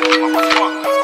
Maria,